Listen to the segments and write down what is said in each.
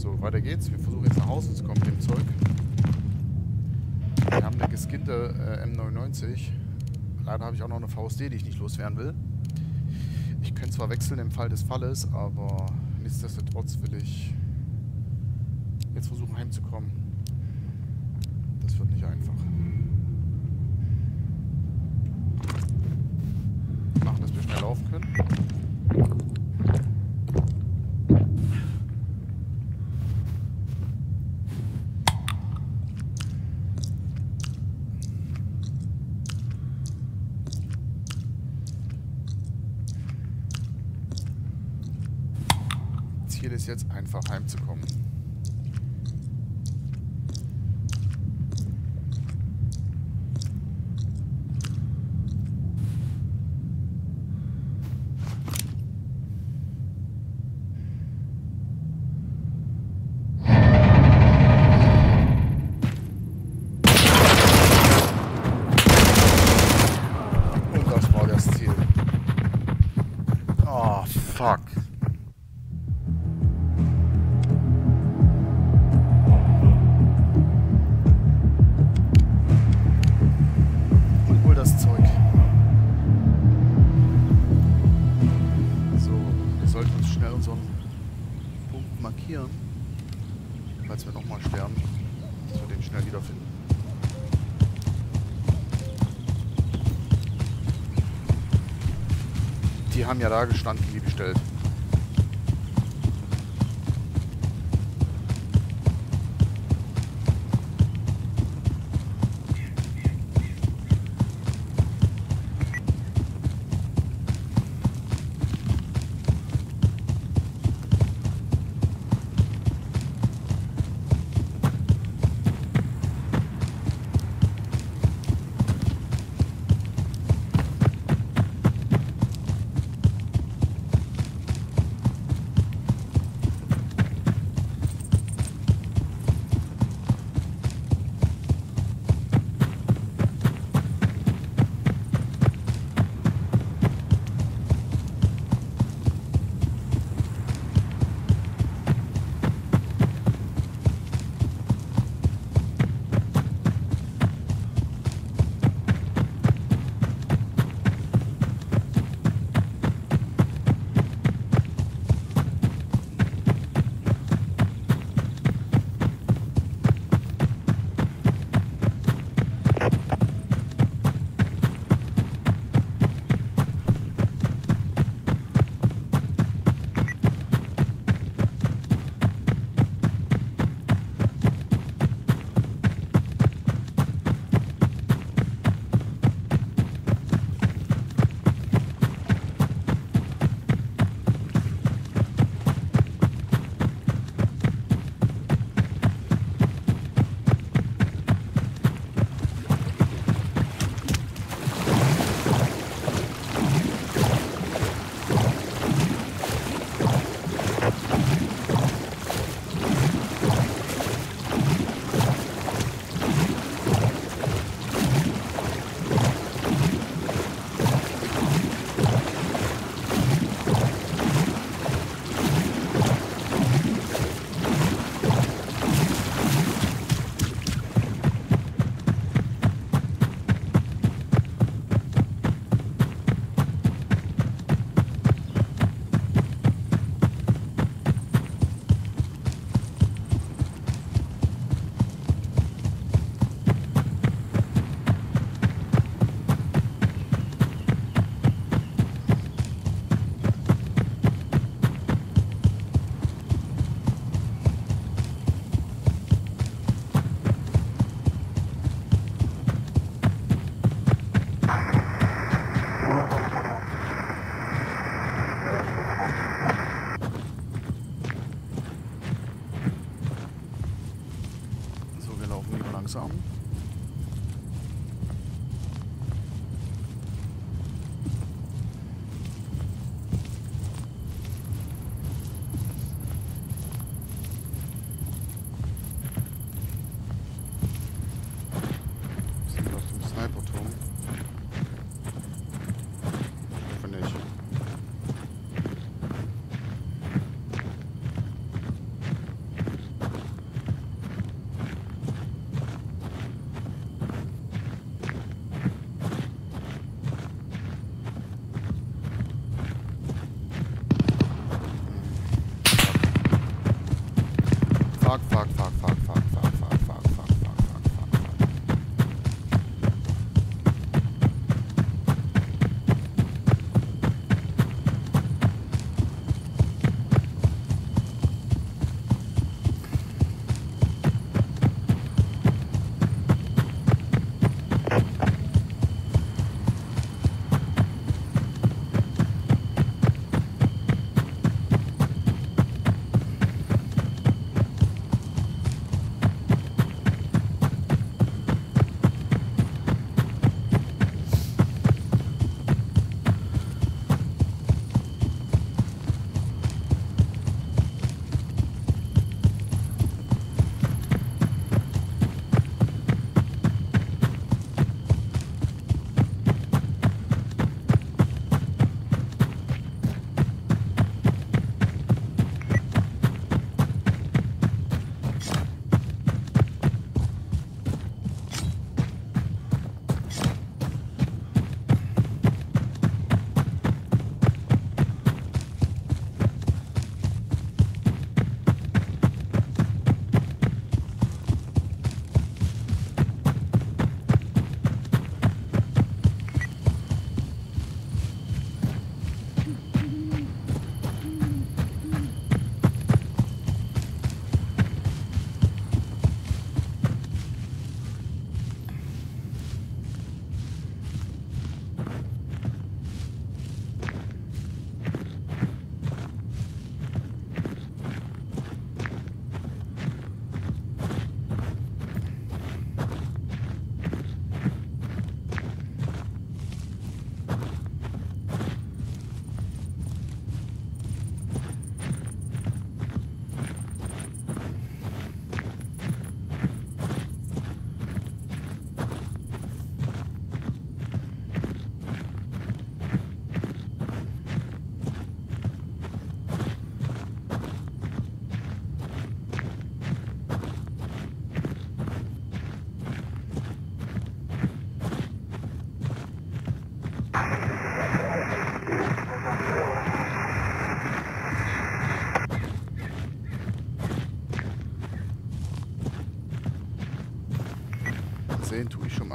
So, weiter geht's. Wir versuchen jetzt nach Hause zu kommen mit dem Zeug. Wir haben eine geskinnte äh, M99. Leider habe ich auch noch eine VSD, die ich nicht loswerden will. Ich könnte zwar wechseln im Fall des Falles, aber nichtsdestotrotz will ich jetzt versuchen heimzukommen. Das wird nicht einfach. Machen, dass wir schnell laufen können. Jetzt einfach heimzukommen. Die haben ja da gestanden wie bestellt.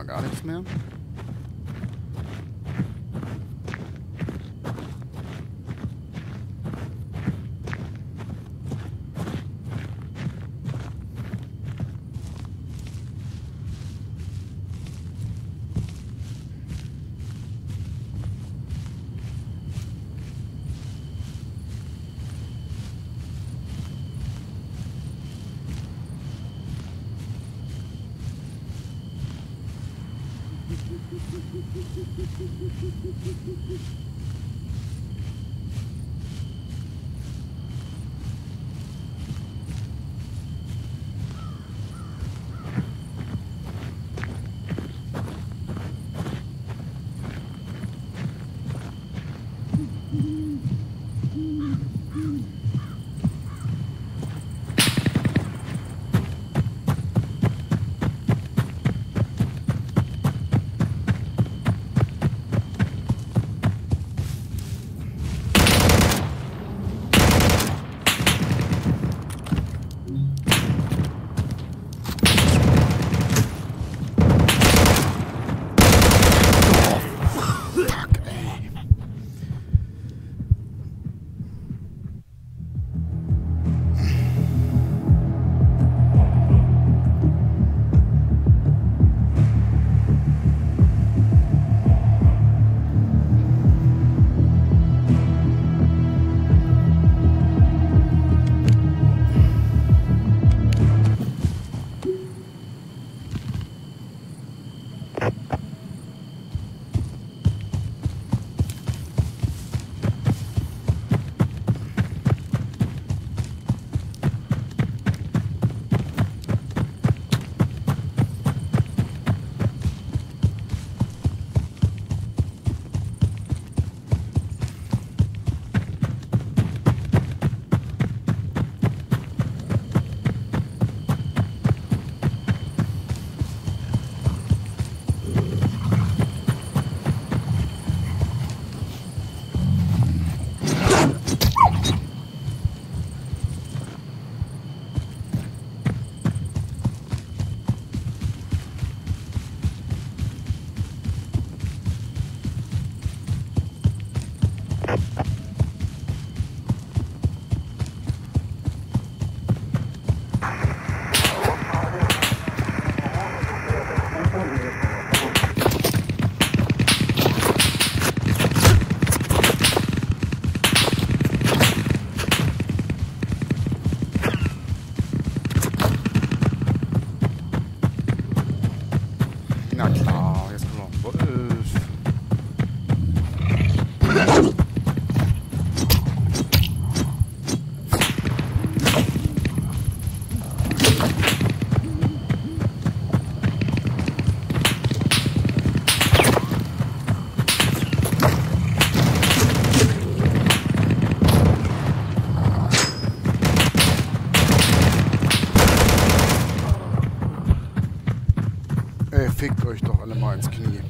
got it, man. Thank you. Fickt euch doch alle mal ins Knie.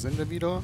Sind wir wieder.